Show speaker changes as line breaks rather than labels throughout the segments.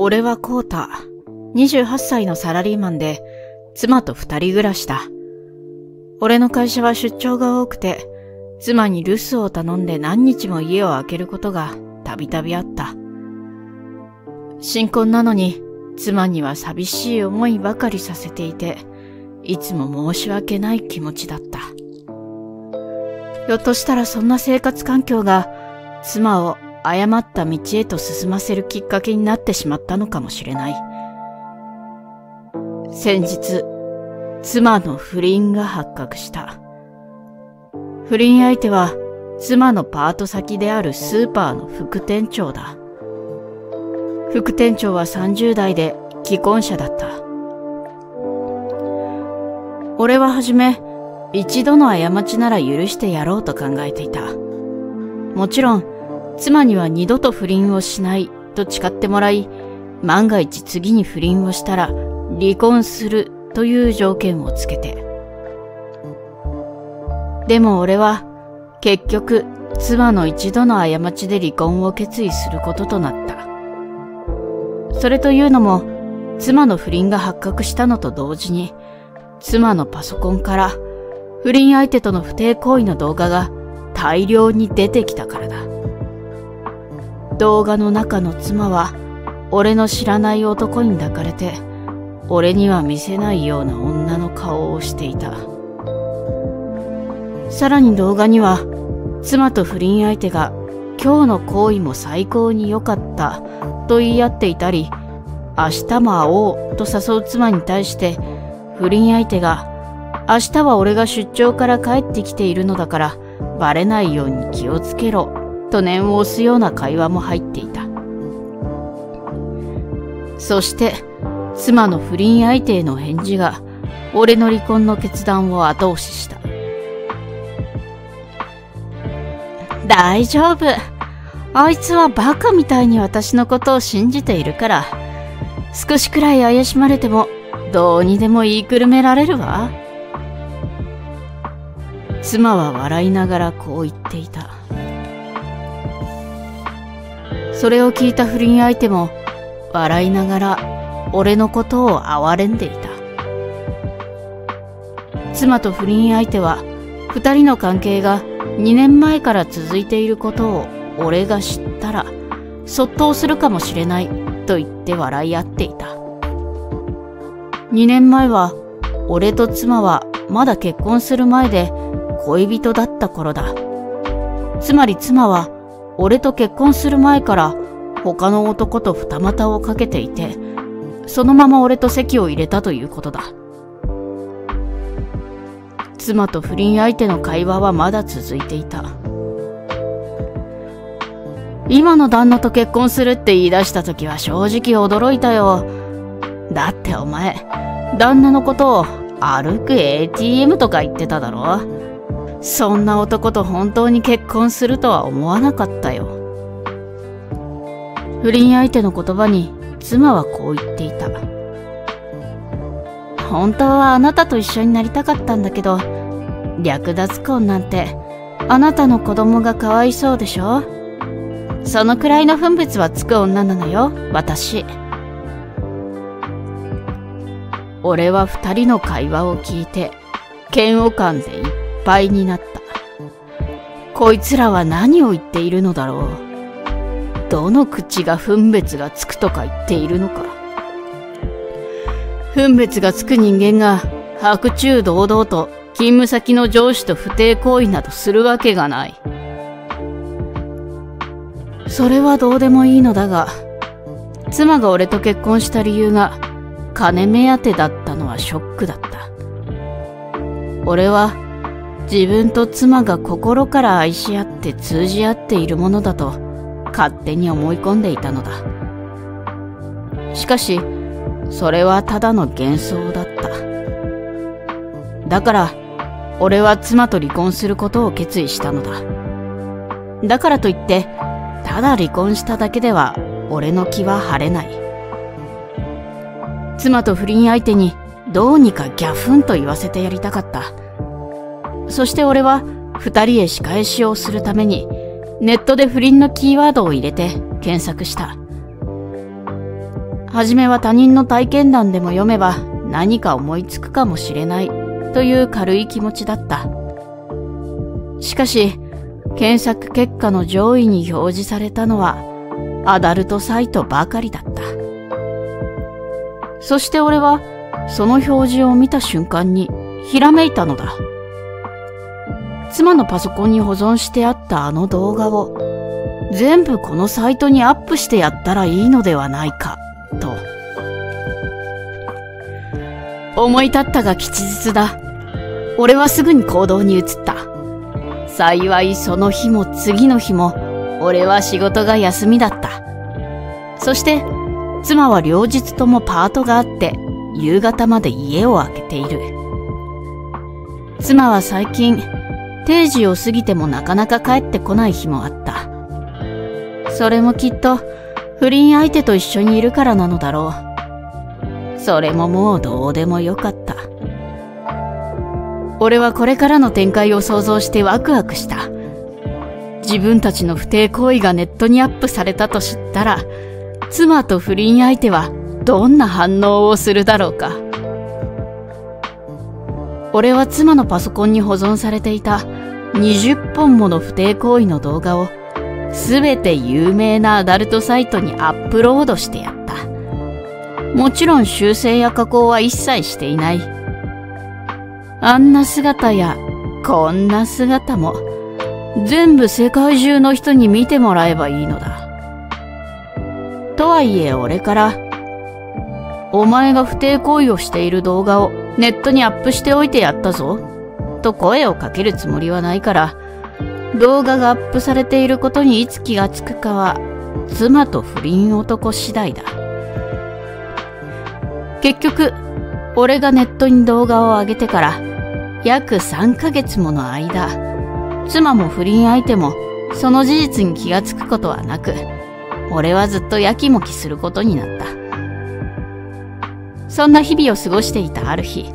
俺はコータ。28歳のサラリーマンで、妻と二人暮らしだ。俺の会社は出張が多くて、妻に留守を頼んで何日も家を空けることがたびたびあった。新婚なのに、妻には寂しい思いばかりさせていて、いつも申し訳ない気持ちだった。ひょっとしたらそんな生活環境が、妻を誤った道へと進ませるきっかけになってしまったのかもしれない。先日、妻の不倫が発覚した。不倫相手は妻のパート先であるスーパーの副店長だ。副店長は30代で既婚者だった。俺ははじめ、一度の過ちなら許してやろうと考えていた。もちろん、妻には二度と不倫をしないと誓ってもらい、万が一次に不倫をしたら離婚するという条件をつけて。でも俺は結局妻の一度の過ちで離婚を決意することとなった。それというのも妻の不倫が発覚したのと同時に妻のパソコンから不倫相手との不貞行為の動画が大量に出てきたからだ。動画の中の妻は俺の知らない男に抱かれて俺には見せないような女の顔をしていた。さらに動画には、妻と不倫相手が今日の行為も最高に良かったと言い合っていたり、明日も会おうと誘う妻に対して、不倫相手が、明日は俺が出張から帰ってきているのだから、バレないように気をつけろと念を押すような会話も入っていた。そして、妻の不倫相手への返事が、俺の離婚の決断を後押しした。大丈夫。あいつはバカみたいに私のことを信じているから、少しくらい怪しまれても、どうにでも言いくるめられるわ。妻は笑いながらこう言っていた。それを聞いた不倫相手も、笑いながら俺のことを憐れんでいた。妻と不倫相手は二人の関係が2年前から続いていることを俺が知ったら、そっとするかもしれないと言って笑い合っていた。2年前は俺と妻はまだ結婚する前で恋人だった頃だ。つまり妻は俺と結婚する前から他の男と二股をかけていて、そのまま俺と席を入れたということだ。妻と不倫相手の会話はまだ続いていた。今の旦那と結婚するって言い出した時は正直驚いたよ。だってお前、旦那のことを歩く ATM とか言ってただろそんな男と本当に結婚するとは思わなかったよ。不倫相手の言葉に妻はこう言っていた。本当はあなたと一緒になりたかったんだけど、略奪婚なんて、あなたの子供がかわいそうでしょ？そのくらいの分別はつく女なのよ、私。俺は二人の会話を聞いて、嫌悪感でいっぱいになった。こいつらは何を言っているのだろう。どの口が分別がつくとか言っているのか。分別がつく人間が白昼堂々と勤務先の上司と不貞行為などするわけがない。それはどうでもいいのだが、妻が俺と結婚した理由が金目当てだったのはショックだった。俺は自分と妻が心から愛し合って通じ合っているものだと勝手に思い込んでいたのだ。しかし、それはただの幻想だった。だから、俺は妻と離婚することを決意したのだ。だからといって、ただ離婚しただけでは俺の気は晴れない。妻と不倫相手にどうにかギャフンと言わせてやりたかった。そして俺は二人へ仕返しをするためにネットで不倫のキーワードを入れて検索した。はじめは他人の体験談でも読めば何か思いつくかもしれないという軽い気持ちだった。しかし、検索結果の上位に表示されたのはアダルトサイトばかりだった。そして俺はその表示を見た瞬間にひらめいたのだ。妻のパソコンに保存してあったあの動画を全部このサイトにアップしてやったらいいのではないか、と。思い立ったが吉日だ。俺はすぐに行動に移った。幸いその日も次の日も俺は仕事が休みだった。そして妻は両日ともパートがあって夕方まで家を空けている。妻は最近定時を過ぎてもなかなか帰ってこない日もあった。それもきっと不倫相手と一緒にいるからなのだろう。それももうどうでもよかった。俺はこれからの展開を想像してワクワクした。自分たちの不貞行為がネットにアップされたと知ったら、妻と不倫相手はどんな反応をするだろうか。俺は妻のパソコンに保存されていた20本もの不貞行為の動画をすべて有名なアダルトサイトにアップロードしてやった。もちろん修正や加工は一切していない。あんな姿やこんな姿も全部世界中の人に見てもらえばいいのだ。とはいえ俺から、お前が不貞行為をしている動画をネットにアップしておいてやったぞ、と声をかけるつもりはないから、動画がアップされていることにいつ気がつくかは、妻と不倫男次第だ。結局、俺がネットに動画を上げてから、約3ヶ月もの間、妻も不倫相手もその事実に気がつくことはなく、俺はずっとやきもきすることになった。そんな日々を過ごしていたある日、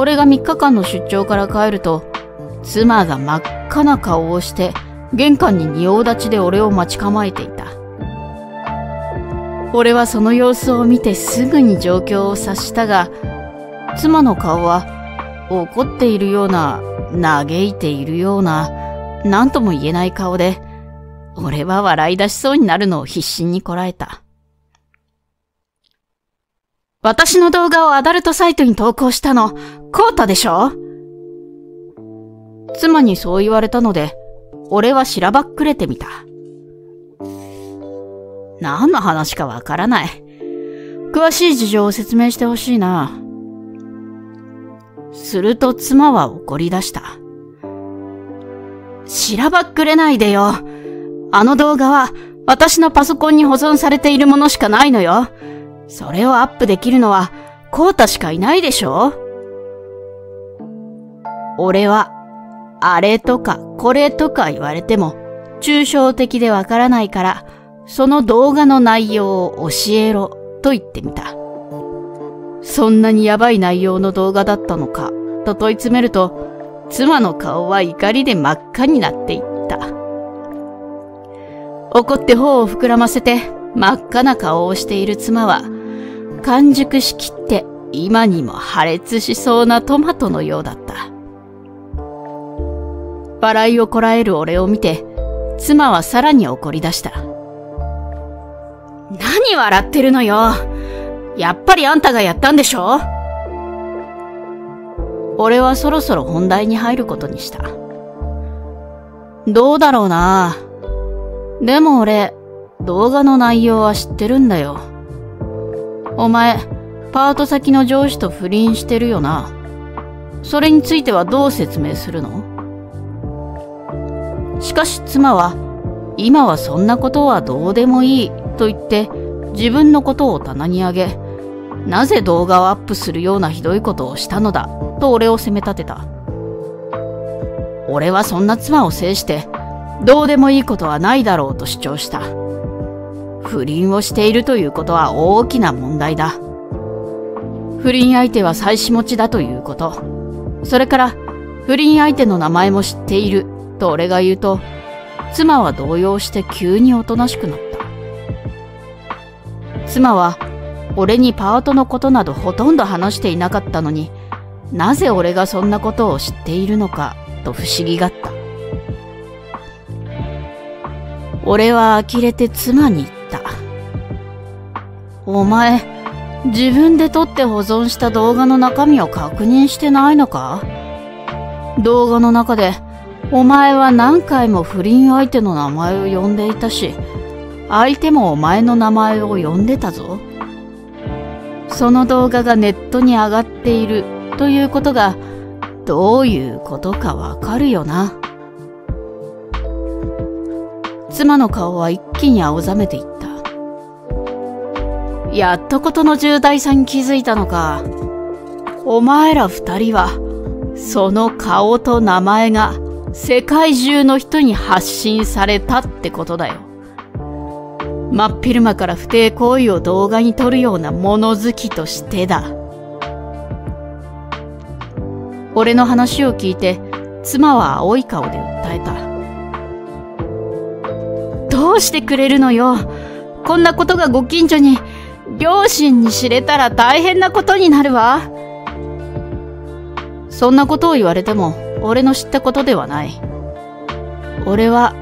俺が3日間の出張から帰ると、妻が真っ赤な顔をして、玄関に仁王立ちで俺を待ち構えていた。俺はその様子を見てすぐに状況を察したが、妻の顔は怒っているような、嘆いているような、何とも言えない顔で、俺は笑い出しそうになるのを必死にこらえた。私の動画をアダルトサイトに投稿したの、コータでしょ？妻にそう言われたので、俺はしらばっくれてみた。何の話かわからない。詳しい事情を説明してほしいな。すると妻は怒り出した。しらばっくれないでよ。あの動画は私のパソコンに保存されているものしかないのよ。それをアップできるのはコータしかいないでしょ？俺はあれとかこれとか言われても抽象的でわからないからその動画の内容を教えろと言ってみた。そんなにやばい内容の動画だったのかと問い詰めると妻の顔は怒りで真っ赤になっていった。怒って頬を膨らませて真っ赤な顔をしている妻は完熟しきって今にも破裂しそうなトマトのようだった。笑いをこらえる俺を見て、妻はさらに怒り出した。何笑ってるのよやっぱりあんたがやったんでしょ俺はそろそろ本題に入ることにした。どうだろうなでも俺、動画の内容は知ってるんだよ。お前、パート先の上司と不倫してるよな。それについてはどう説明するの？しかし妻は、今はそんなことはどうでもいいと言って自分のことを棚に上げ、なぜ動画をアップするようなひどいことをしたのだ？と俺を責め立てた。俺はそんな妻を制して、どうでもいいことはないだろうと主張した。不倫をしているということは大きな問題だ。不倫相手は妻子持ちだということ。それから、不倫相手の名前も知っていると俺が言うと、妻は動揺して急におとなしくなった。妻は俺にパートのことなどほとんど話していなかったのになぜ俺がそんなことを知っているのかと不思議がった。俺は呆れて妻に言った。お前、自分で撮って保存した動画の中身を確認してないのか？動画の中で、お前は何回も不倫相手の名前を呼んでいたし、相手もお前の名前を呼んでたぞ。その動画がネットに上がっているということがどういうことかわかるよな。妻の顔は一気に青ざめていった。やっとことの重大さに気づいたのか。お前ら二人は、その顔と名前が世界中の人に発信されたってことだよ。真っ昼間から不貞行為を動画に撮るような物好きとしてだ。俺の話を聞いて、妻は青い顔で訴えた。どうしてくれるのよ。こんなことがご近所に、両親に知れたら大変なことになるわ。そんなことを言われても、俺の知ったことではない。俺は、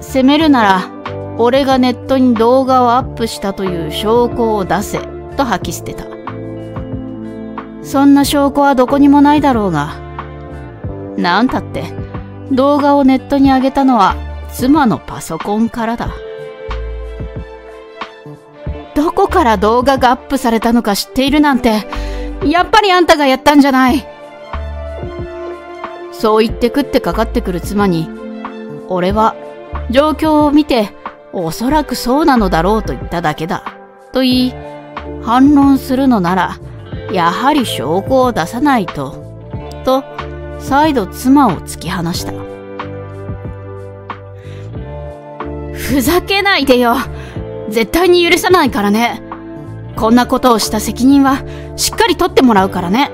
責めるなら、俺がネットに動画をアップしたという証拠を出せ、と吐き捨てた。そんな証拠はどこにもないだろうが、なんたって、動画をネットに上げたのは妻のパソコンからだ。どこから動画がアップされたのか知っているなんて、やっぱりあんたがやったんじゃない。そう言って食ってかかってくる妻に、俺は状況を見て、おそらくそうなのだろうと言っただけだ。と言い、反論するのなら、やはり証拠を出さないと。と、再度妻を突き放した。ふざけないでよ絶対に許さないからね。こんなことをした責任はしっかり取ってもらうからね。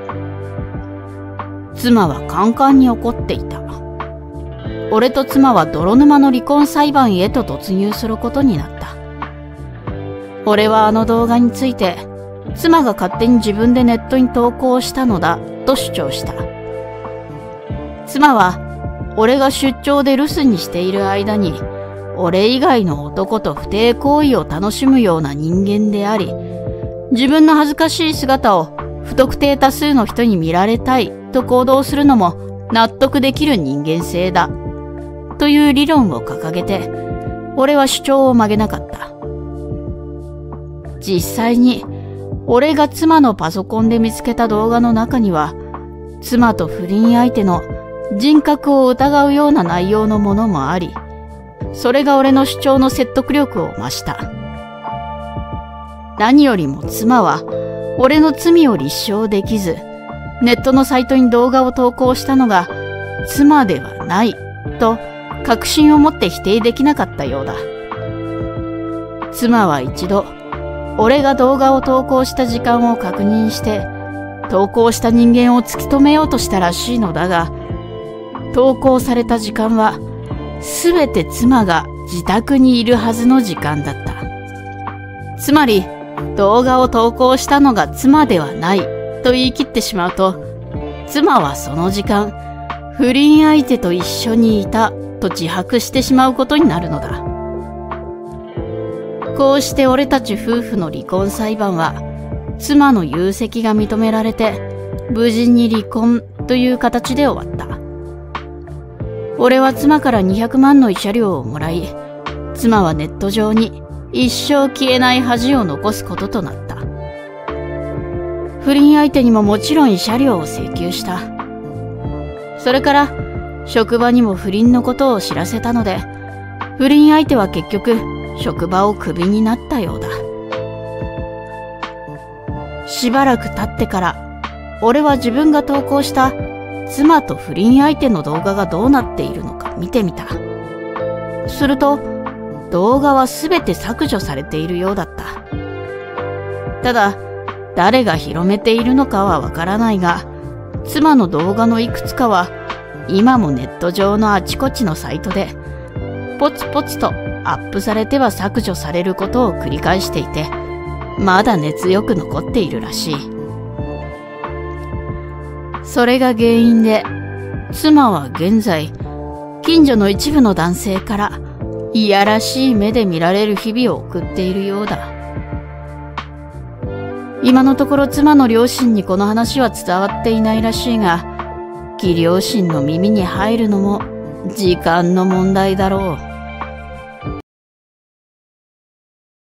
妻はカンカンに怒っていた。俺と妻は泥沼の離婚裁判へと突入することになった。俺はあの動画について妻が勝手に自分でネットに投稿したのだと主張した。妻は俺が出張で留守にしている間に俺以外の男と不貞行為を楽しむような人間であり、自分の恥ずかしい姿を不特定多数の人に見られたいと行動するのも納得できる人間性だ。という理論を掲げて、俺は主張を曲げなかった。実際に、俺が妻のパソコンで見つけた動画の中には、妻と不倫相手の人格を疑うような内容のものもあり、それが俺の主張の説得力を増した。何よりも妻は、俺の罪を立証できず、ネットのサイトに動画を投稿したのが、妻ではない、と確信を持って否定できなかったようだ。妻は一度、俺が動画を投稿した時間を確認して、投稿した人間を突き止めようとしたらしいのだが、投稿された時間は、すべて妻が自宅にいるはずの時間だった。つまり、動画を投稿したのが妻ではないと言い切ってしまうと、妻はその時間、不倫相手と一緒にいたと自白してしまうことになるのだ。こうして俺たち夫婦の離婚裁判は、妻の有責が認められて、無事に離婚という形で終わった。俺は妻から200万の慰謝料をもらい、妻はネット上に一生消えない恥を残すこととなった。不倫相手にももちろん慰謝料を請求した。それから、職場にも不倫のことを知らせたので、不倫相手は結局、職場をクビになったようだ。しばらく経ってから、俺は自分が投稿した妻と不倫相手の動画がどうなっているのか見てみた。すると、動画は全て削除されているようだった。ただ、誰が広めているのかはわからないが、妻の動画のいくつかは、今もネット上のあちこちのサイトで、ポツポツとアップされては削除されることを繰り返していて、まだ熱よく残っているらしい。それが原因で、妻は現在、近所の一部の男性からいやらしい目で見られる日々を送っているようだ。今のところ妻の両親にこの話は伝わっていないらしいが、義両親の耳に入るのも時間の問題だろう。